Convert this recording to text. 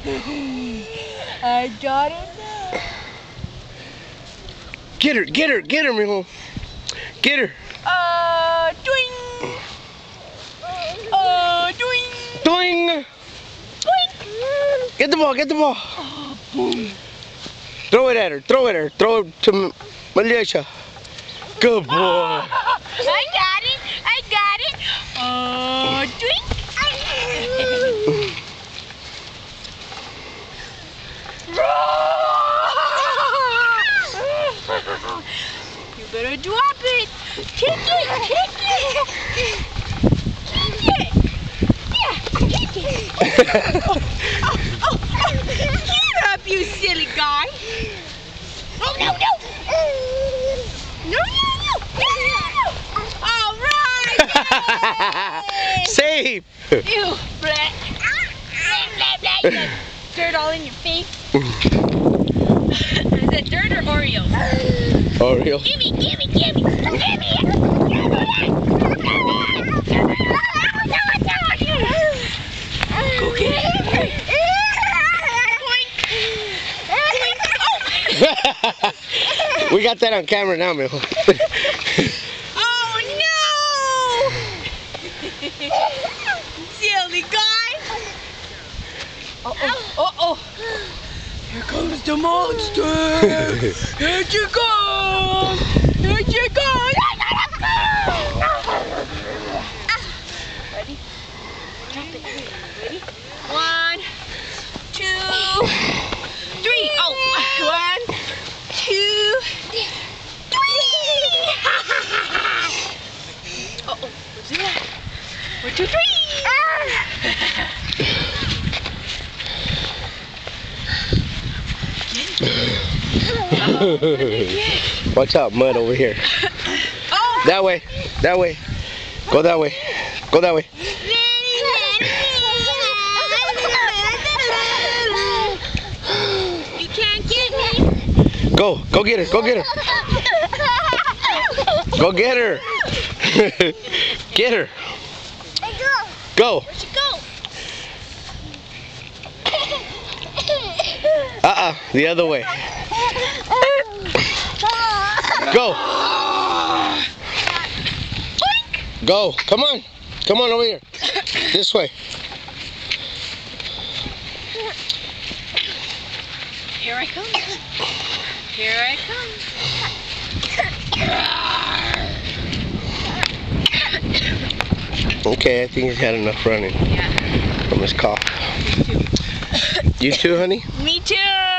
I got it now. Get her, get her, get her, mijo. Get her. Uh, doing. Uh, doing. Doing. Doing. Get the ball, get the ball. Throw it at her, throw it at her. Throw it to Melissa. Good boy. I got it. I got it. Uh, doing. Better drop it. Kick it. Kick it. Kick it. Yeah, kick it. Oh, oh, oh. Get up, you silly guy. Oh, no, no. No, no, no. No, no, no. All right. Yay. Safe. Ew. Blah. Blah, blah, blah. Dirt all in your face. Is it dirt or Oreos? Oreo. Gimme, gimme, gimme, gimme. Go get it. Boink. we got that on camera now, mijo. Oh no! Silly guy. Uh oh, uh oh. Here comes the monster. Here she comes. Here she comes. Ready? Jump it. Ready? One, two, three. Oh, one, two, three. Uh oh, let's do that. One, two, three. Watch out, mud over here. Oh! That way, that way. Go that way. Go that way. You can't get me. Go, go get her, go get her. Go get her. get her. Go. Where'd you go? Uh-uh, the other way. Go. Go. Come on. Come on over here. This way. Here I come. Here I come. Okay, I think he's had enough running Yeah, from his cough. me too. You too, honey? Me too.